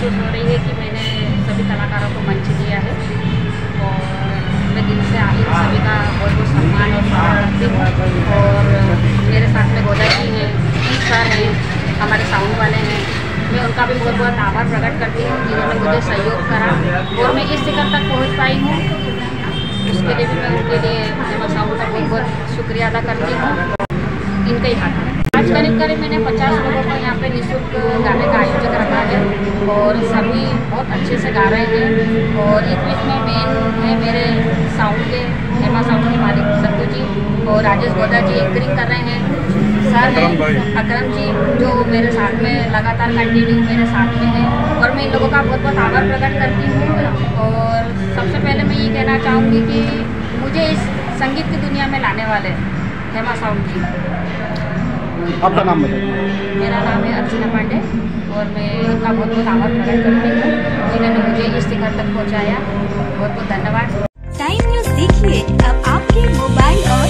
महसूस हो रही है कि मैंने सभी कलाकारों को मंच दिया है। और मैं दिल से आगे सभी का बहुत बहुत सम्मान और स्वागत करती हूँ। और मेरे साथ में गोदा जी हैं सर हैं, हमारे साउंड वाले हैं। मैं उनका भी बहुत बहुत आभार प्रकट करती हूँ जिन्होंने मुझे सहयोग करा। और मैं इस शिखर तक पहुँच पाई हूँ। उसके लिए भी मैं उनके लिए हेमा का बहुत बहुत शुक्रिया अदा करती हूँ। इनका ही हाथ आज करीब करीब मैंने पचास लोगों को यहाँ पे निःशुल्क गाने का आयोजन रखा है और सभी बहुत अच्छे से गा रहे हैं और इस बीच में मेन है मेरे साउंड के हेमा साउंड के मालिक सत्तू जी और राजेश गोदा जी एंकरिंग कर रहे हैं। सर हैं अकरम जी जो मेरे साथ में लगातार कंटिन्यू मेरे साथ में है। और मैं इन लोगों का बहुत बहुत आभार प्रकट करती हूँ। और सबसे पहले मैं ये कहना चाहूँगी कि मुझे इस संगीत की दुनिया में लाने वाले हेमा साउंड जी। आपका नाम बताइए। मेरा नाम है अर्चना पांडे और मैं इनका बहुत बहुत आभार प्रकट करती हूँ, जिन्होंने मुझे इस शिखर तक पहुँचाया। बहुत बहुत धन्यवाद। टाइम न्यूज़ देखिए अब आपके मोबाइल और